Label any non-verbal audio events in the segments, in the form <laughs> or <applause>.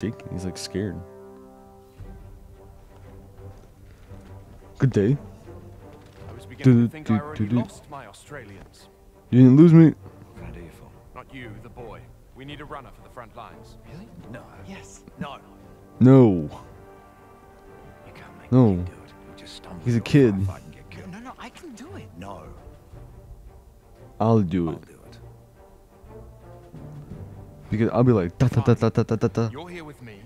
shaking. He's like scared. Good day. I was beginning Do- to think do- I already do- do. lost my Australians. You didn't lose me. What can I do for? Not you, the boy. We need a runner for the front lines. Really? No. Yes. No. No. You can't make No. do it. You just He's a into kid. firefight and get killed. No, no, I can do it. No. I'll do I'll it. Do it. Because I'll be like da da da da da da da da. You're here with me,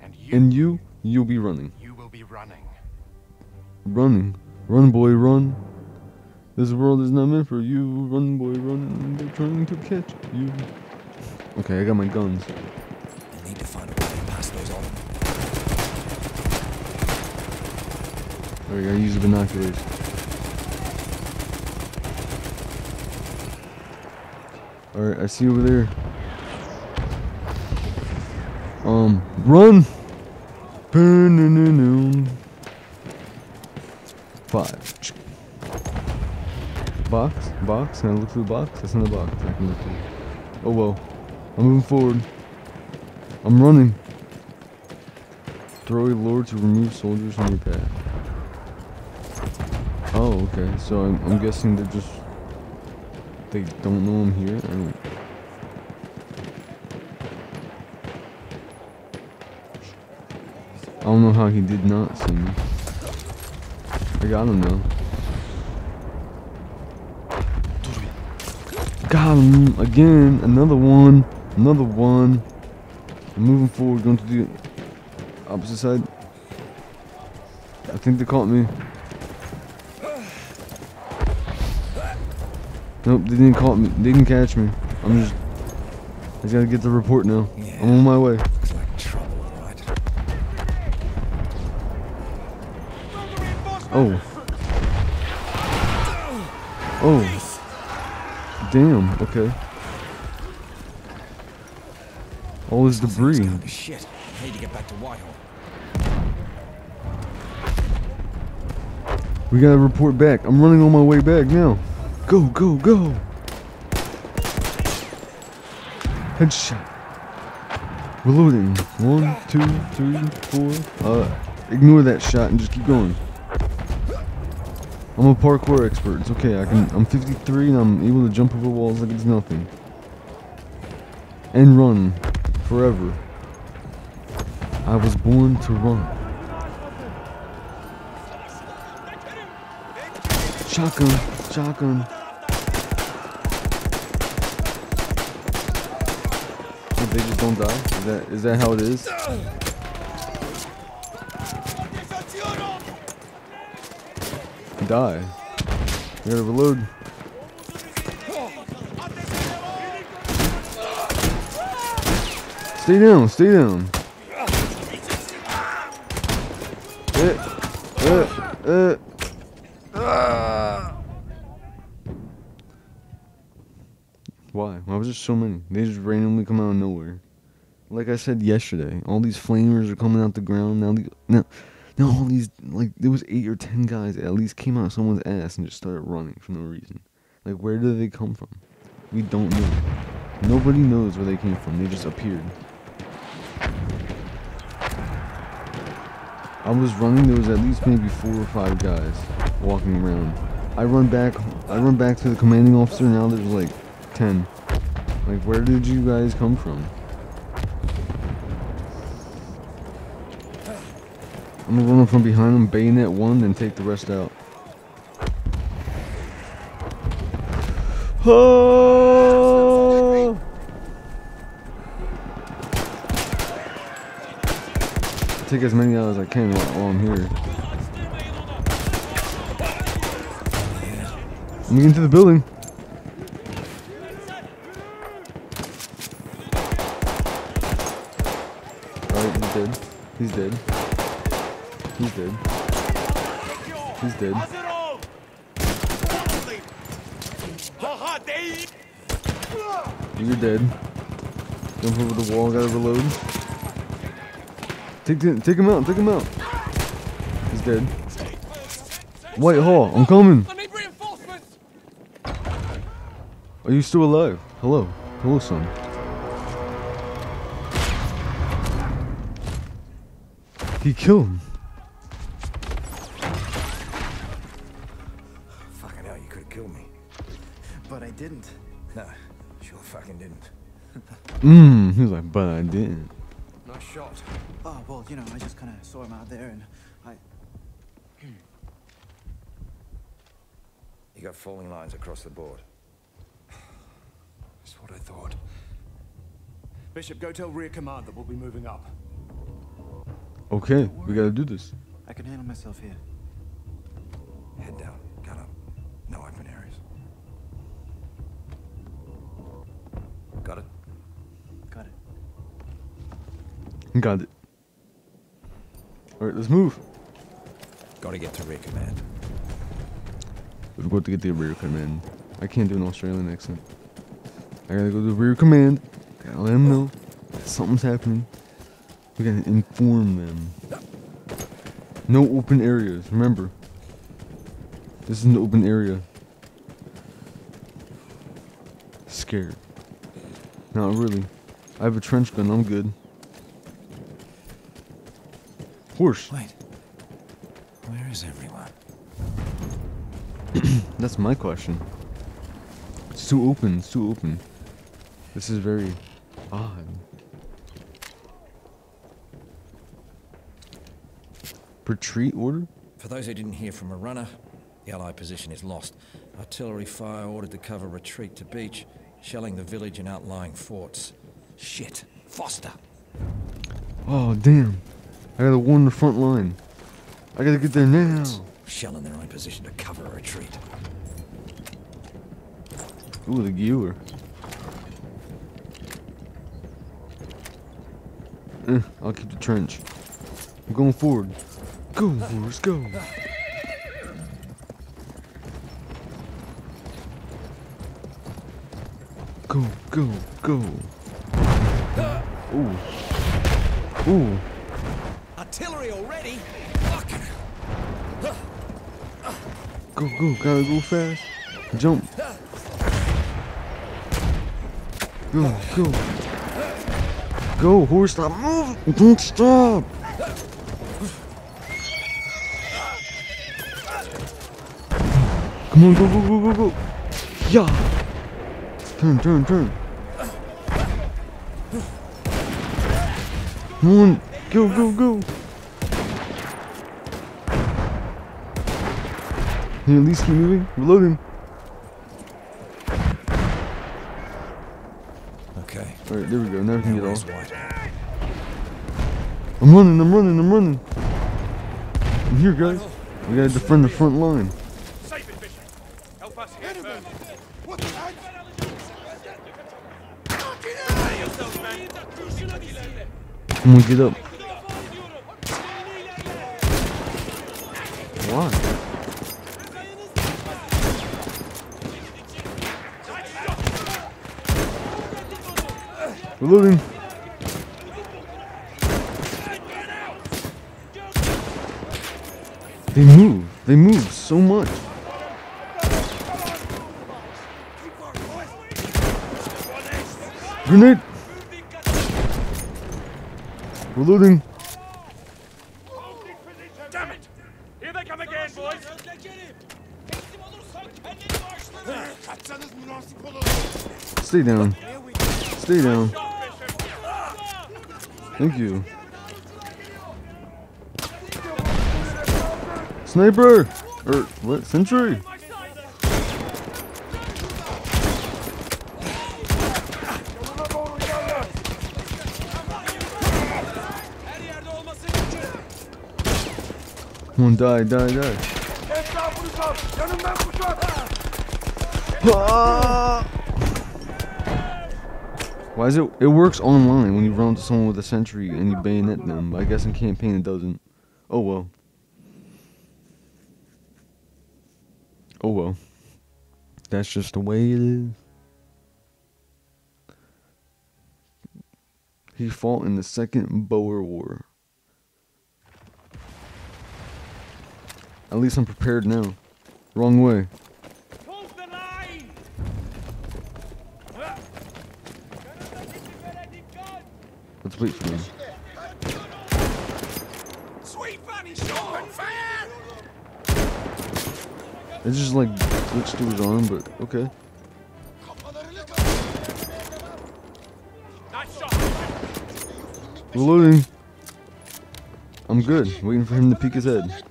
and you. And you, you'll be running. You will be running. Running. Run, boy, run. This world is not meant for you. Run, boy, run. They're trying to catch you. Okay, I got my guns. I need to find a way to pass those on. Alright, gotta use the binoculars. Alright, I see you over there. Um, run! Five. Box? Box? Can I look through the box? That's not a box. I can look through. Oh well. I'm moving forward. I'm running. Throw a lure to remove soldiers from your path. Oh, okay. So I'm, I'm guessing they're just they don't know I'm here. I don't. Know how he did not see me. I got him now. Got him again. Another one. Another one. I'm moving forward, going to the opposite side. I think they caught me. Nope, they didn't caught me. They didn't catch me. I'm just. I just gotta get the report now. I'm on my way. Oh. Oh. Damn. Okay. All this debris. Shit. I need to get back to Whitehall. We gotta report back. I'm running on my way back now. Go, go, go. Headshot. Reloading. One, two, three, four. Uh, ignore that shot and just keep going. I'm a parkour expert. It's okay. I can. I'm 53 and I'm able to jump over walls like it's nothing. And run forever. I was born to run. Shotgun, shotgun. They just don't die? Is that is that how it is? Die. You gotta reload. Stay down, stay down. Eh, eh. Ah. Why? Why was there so many? They just randomly come out of nowhere. Like I said yesterday, all these flamers are coming out the ground now. The, now, now all these like there was eight or ten guys that at least came out of someone's ass and just started running for no reason. Like where did they come from? We don't know. Nobody knows where they came from. They just appeared. I was running. There was at least maybe four or five guys walking around. I run back. I run back to the commanding officer. Now there's like ten. Like where did you guys come from? I'm gonna run up from behind them, bayonet one, then take the rest out. Oh! Take as many out as I can while, while I'm here. I'm getting to the building. Alright, he's dead. He's dead. He's dead. He's dead. You're dead. Jump over the wall, gotta reload. Take the, take him out, take him out. He's dead. Whitehall, I'm coming. I need reinforcements. Are you still alive? Hello. Hello, son. He killed him. Didn't. No, sure fucking didn't. Mmm. He was like, but I didn't. Nice shot. Oh, well, you know, I just kind of saw him out there and I. You got falling lines across the board. That's what I thought. Bishop, go tell rear command that we'll be moving up. Okay, we gotta do this. I can handle myself here. Got it. Alright, let's move. Gotta get to rear command. We've got to get the rear command. I can't do an Australian accent. I gotta go to rear command. Gotta let them know that something's happening. We gotta inform them. No open areas. Remember, this is an open area. Scared. Not really. I have a trench gun. I'm good. Horse. Wait. Where is everyone? <clears throat> That's my question. It's too open. It's too open. This is very odd. Retreat order? For those who didn't hear from a runner, the Allied position is lost. Artillery fire ordered to cover retreat to beach, shelling the village and outlying forts. Shit. Foster. Oh damn! I gotta warn the front line. I gotta get there now. Shell in their own position to cover a retreat. Ooh, the gear. Eh, I'll keep the trench. I'm going forward. Go, Forrest, go. Go, go, go. Ooh. Ooh. Artillery already? Fucking. Go, go, gotta go fast. Jump. Go, go. Go, horse, stop moving. Don't stop. Come on, go, go, go, go, go. Yeah. Turn, turn, turn. Come on. Go, go, go. Can you at least keep moving? Reloading. Okay. Alright, there we go. Now we can get off. I'm running, I'm running, I'm running. I'm here, guys. We gotta defend the front line. Save it, Help us here first. I'm gonna get up. Reloading. They move. They move so much. Grenade. Reloading. Damn it! Here they come again, boys! Stay down. Stay down. Thank you. Sniper! Or what? Sentry? Come on, die, die, die. Ah! Why is it? It works online when you run into someone with a sentry and you bayonet them. But I guess in campaign it doesn't. Oh well. Oh well. That's just the way it is. He fought in the Second Boer War. At least I'm prepared now. Wrong way. Hold the line! Let's wait. It just like glitched to his arm, but okay. Reloading. I'm good. Waiting for him to peek his head.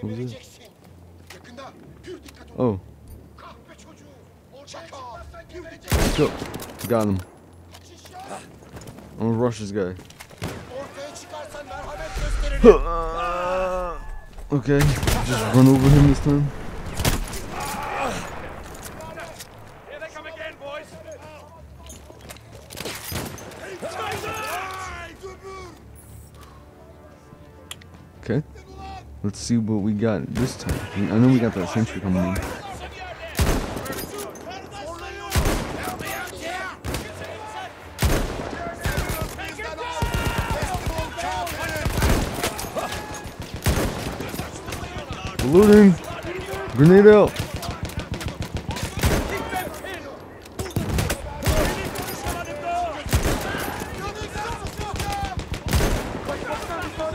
What was it? Oh, go. Got him. I'm gonna rush this guy. <laughs> okay, just run over him this time. Here they come again, boys. Okay. Let's see what we got this time. I know we got that sentry coming in. Reloading. Grenade out.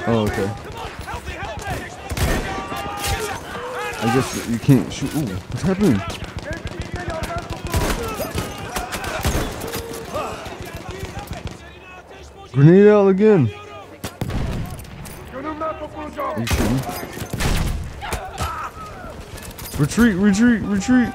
Oh, okay. I guess you can't shoot. Ooh, what's happening? Grenade out again. Are you shooting? Retreat, retreat, retreat.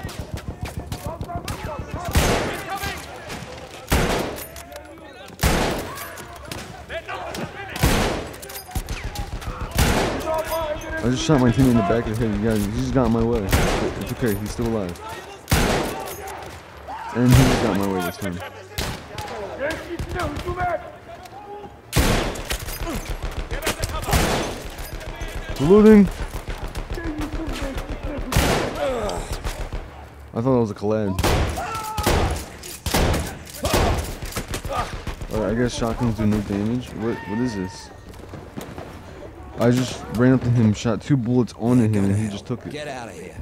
I just shot my teammate in the back of the head. You guys, he just got in my way. It's okay, he's still alive. And he just got my way this time. Reloading. I thought that was a collab. Alright, I guess shotguns do no damage. What what is this? I just ran up to him, shot two bullets onto him, and he just took it. Get out of here.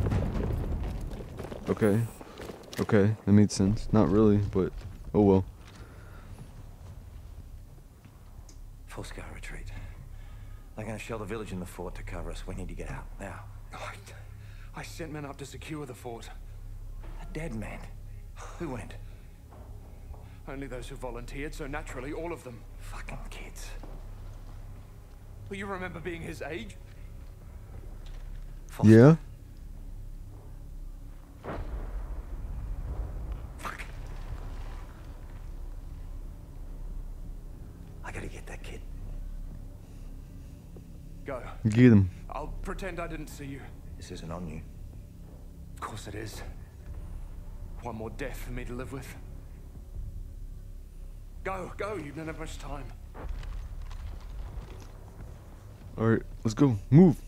Okay. Okay, that made sense. Not really, but oh well. Full scale retreat. They're gonna shell the village and the fort to cover us. We need to get out now. I, I sent men up to secure the fort. A dead man. Who went? Only those who volunteered, so naturally all of them. Fucking kids. But you remember being his age? Foster. Yeah? Fuck. I gotta get that kid. Go. Get him. I'll pretend I didn't see you. This isn't on you. Of course it is. One more death for me to live with. Go, go, you don't have much time. Alright, let's go. Move.